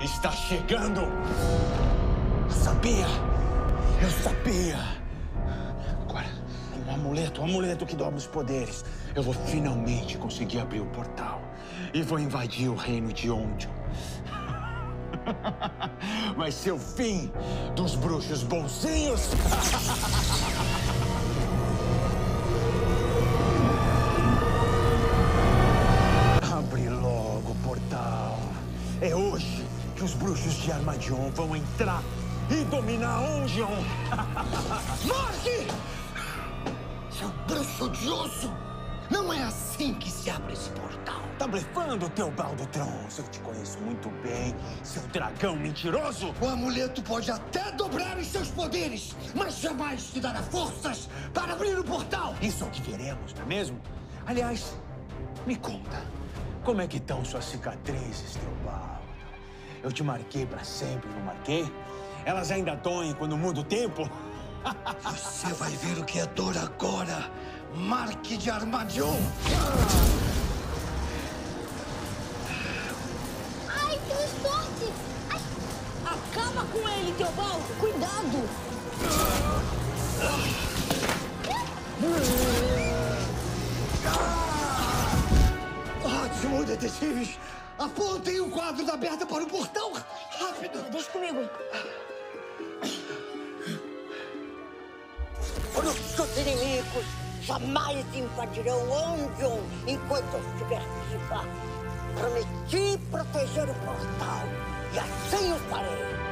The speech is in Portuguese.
está chegando! Eu sabia! Eu sabia! Agora, o amuleto, o amuleto que dobra os poderes, eu vou finalmente conseguir abrir o portal. E vou invadir o reino de Ondion. Vai ser o fim dos bruxos bonzinhos! Abre logo o portal. É hoje que os bruxos de Armadion vão entrar e dominar Ondion. Morte! Seu bruxo odioso! Não é assim que se abre esse portal. Tá blefando, teu Baldotron? Eu te conheço muito bem, seu dragão mentiroso. O amuleto pode até dobrar os seus poderes, mas jamais te dará forças para abrir o portal. Isso é o que veremos, não é mesmo? Aliás, me conta, como é que estão suas cicatrizes, teu Baldo? Eu te marquei pra sempre, não marquei? Elas ainda doem quando muda o tempo? Você vai ver o que é dor agora, Marque de Armadion. Ai, transporte! Ai. Acaba com ele, Teobaldo! Cuidado! Ótimo, detetives! Apontem o quadro da aberta para o portão! Rápido! Deixa comigo. Bruxos inimigos jamais invadirão Ondion enquanto eu estiver viva. Prometi proteger o portal e assim o farei.